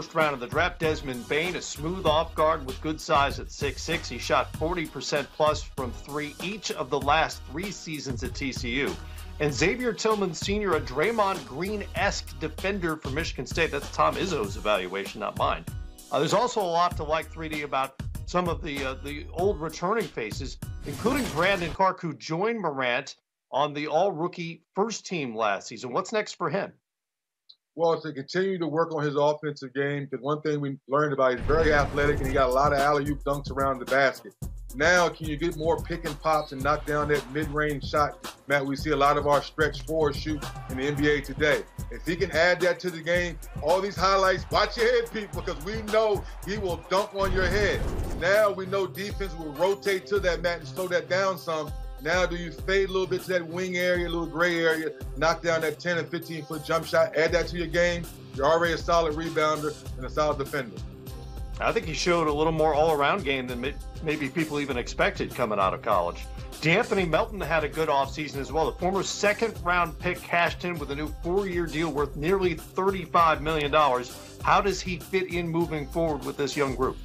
first round of the draft. Desmond Bane, a smooth off guard with good size at 6'6. He shot 40% plus from three each of the last three seasons at TCU. And Xavier Tillman Sr., a Draymond Green esque defender for Michigan State. That's Tom Izzo's evaluation, not mine. Uh, there's also a lot to like 3D about some of the uh, the old returning faces, including Brandon Clarke, who joined Morant on the all rookie first team last season. What's next for him? Well, to continue to work on his offensive game, because one thing we learned about, he's very athletic and he got a lot of alley oop dunks around the basket. Now, can you get more pick and pops and knock down that mid range shot, Matt? We see a lot of our stretch four shoot in the NBA today. If he can add that to the game, all these highlights, watch your head, people, because we know he will dunk on your head. Now we know defense will rotate to that, Matt, and slow that down some. Now, do you fade a little bit to that wing area, a little gray area, knock down that 10 and 15 foot jump shot, add that to your game? You're already a solid rebounder and a solid defender. I think he showed a little more all around game than maybe people even expected coming out of college. De'Anthony Melton had a good offseason as well. The former second round pick cashed in with a new four year deal worth nearly $35 million. How does he fit in moving forward with this young group?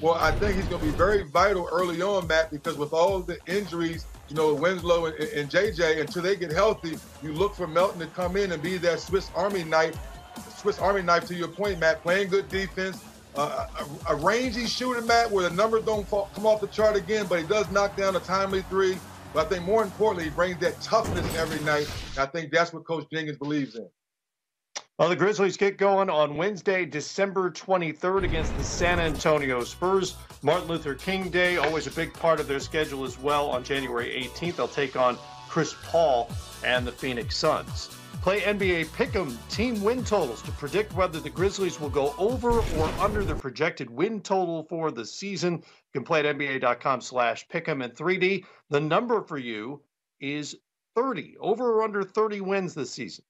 Well, I think he's going to be very vital early on, Matt, because with all the injuries, you know, Winslow and, and, JJ, until they get healthy, you look for Melton to come in and be that Swiss Army knife, Swiss Army knife to your point, Matt, playing good defense, uh, a, a, rangy shooter, Matt, where the numbers don't fall, come off the chart again, but he does knock down a timely three. But I think more importantly, he brings that toughness every night. I think that's what Coach Jenkins believes in. Well, the Grizzlies get going on Wednesday, December 23rd against the San Antonio Spurs. Martin Luther King Day, always a big part of their schedule as well. On January 18th, they'll take on Chris Paul and the Phoenix Suns. Play NBA Pick'em team win totals to predict whether the Grizzlies will go over or under the projected win total for the season. You can play at NBA.com slash Pick'em in 3D. The number for you is 30, over or under 30 wins this season.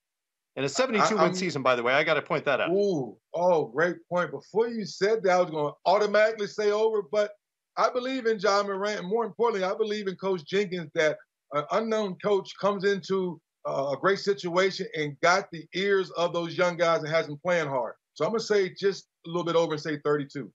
In a 72 win season, by the way, I got to point that out. Ooh, oh, great point. Before you said that, I was going to automatically say over, but I believe in Ja Morant. And more importantly, I believe in Coach Jenkins that an unknown coach comes into a great situation and got the ears of those young guys and has them playing hard. So I'm going to say just a little bit over and say 32.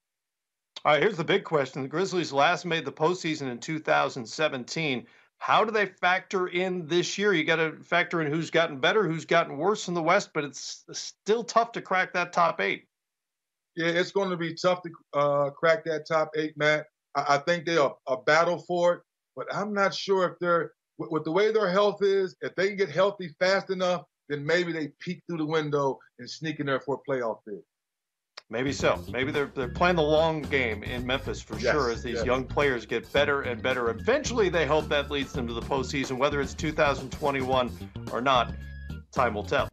All right, here's the big question. The Grizzlies last made the postseason in 2017. How do they factor in this year? You got to factor in who's gotten better, who's gotten worse in the West, but it's still tough to crack that top eight. Yeah, it's going to be tough to uh, crack that top eight, Matt. I, I think they're a, a, battle for it, but I'm not sure if they're with, with the way their health is. If they can get healthy fast enough, then maybe they peek through the window and sneak in there for a playoff bid. Maybe so. Maybe they're they're playing the long game in Memphis for yes, sure as these yes. young players get better and better. Eventually, they hope that leads them to the postseason. Whether it's 2021 or not, time will tell.